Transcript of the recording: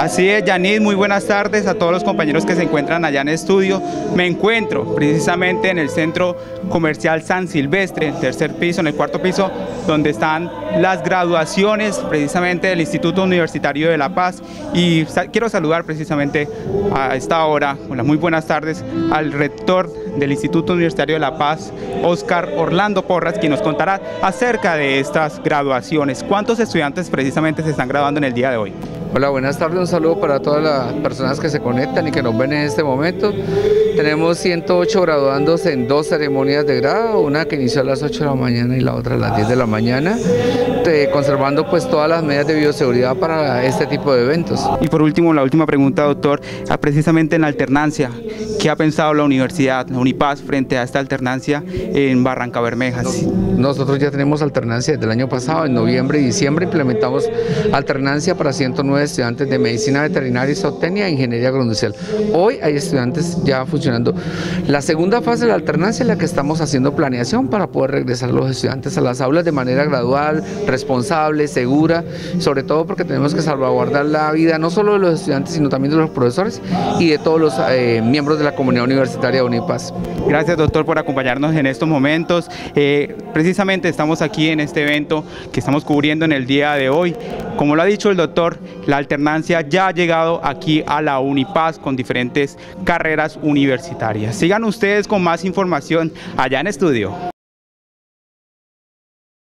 Así es, Yanis, muy buenas tardes a todos los compañeros que se encuentran allá en estudio. Me encuentro precisamente en el centro comercial San Silvestre, el tercer piso, en el cuarto piso, donde están las graduaciones precisamente del Instituto Universitario de La Paz. Y quiero saludar precisamente a esta hora, muy buenas tardes, al rector del Instituto Universitario de La Paz, Oscar Orlando Porras, quien nos contará acerca de estas graduaciones. ¿Cuántos estudiantes precisamente se están graduando en el día de hoy? Hola, buenas tardes, un saludo para todas las personas que se conectan y que nos ven en este momento. Tenemos 108 graduandos en dos ceremonias de grado, una que inició a las 8 de la mañana y la otra a las 10 de la mañana, conservando pues todas las medidas de bioseguridad para este tipo de eventos. Y por último, la última pregunta, doctor, ah, precisamente en la alternancia, ¿qué ha pensado la universidad, la UNIPAS, frente a esta alternancia en Barranca Bermeja? Nosotros ya tenemos alternancia desde el año pasado, en noviembre y diciembre implementamos alternancia para 109 estudiantes de medicina veterinaria y zootecnia e ingeniería agroindustrial. Hoy hay estudiantes ya funcionando. La segunda fase de la alternancia es la que estamos haciendo planeación para poder regresar los estudiantes a las aulas de manera gradual, responsable, segura, sobre todo porque tenemos que salvaguardar la vida no solo de los estudiantes, sino también de los profesores y de todos los eh, miembros de la comunidad universitaria de UNIPAS. Gracias doctor por acompañarnos en estos momentos. Eh, precisamente estamos aquí en este evento que estamos cubriendo en el día de hoy. Como lo ha dicho el doctor, la alternancia ya ha llegado aquí a la Unipaz con diferentes carreras universitarias. Sigan ustedes con más información allá en estudio.